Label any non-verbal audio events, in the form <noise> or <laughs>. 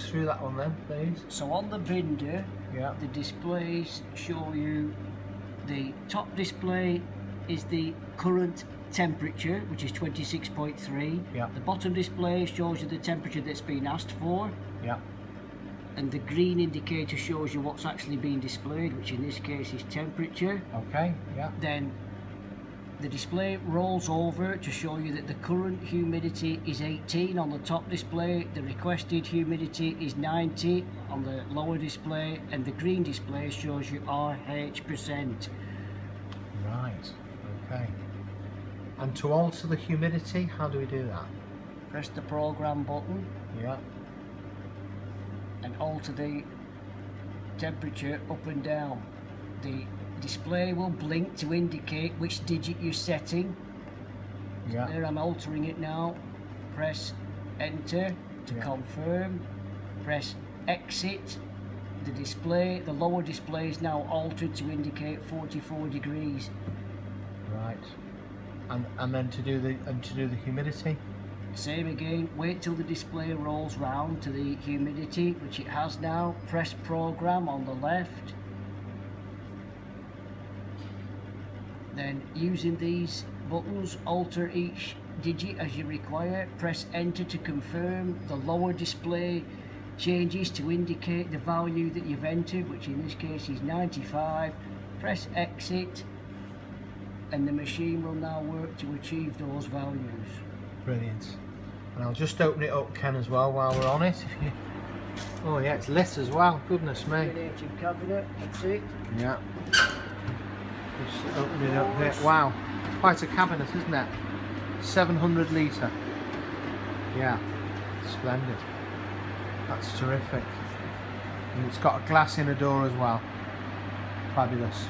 us through that one then, please. So on the Binder, Yeah. the displays show you the top display is the current temperature, which is 26.3. Yeah. The bottom display shows you the temperature that's been asked for, Yeah. and the green indicator shows you what's actually being displayed, which in this case is temperature. Okay. Yeah. Then the display rolls over to show you that the current humidity is 18 on the top display, the requested humidity is 90 on the lower display, and the green display shows you RH percent. Right. Okay. And to alter the humidity, how do we do that? Press the program button Yeah. and alter the temperature up and down. The display will blink to indicate which digit you're setting. Yeah. There I'm altering it now. Press enter to Yeah. confirm. Press exit. The display, the lower display is now altered to indicate 44 degrees. Right. And and then to do the and to do the humidity. Same again, wait till the display rolls round to the humidity, which it has now. Press program on the left. Then using these buttons, alter each digit as you require. Press enter to confirm. The lower display changes to indicate the value that you've entered, which in this case is 95. Press exit and the machine will now work to achieve those values. Brilliant. And I'll just open it up, Ken, as well while we're on it. <laughs> Oh yeah, it's lit as well. Goodness me. Radiating cabinet, that's it. Yeah. Just up there. Wow. Quite a cabinet, isn't it? 700 litre. Yeah. Splendid. That's terrific. And it's got a glass inner door as well. Fabulous.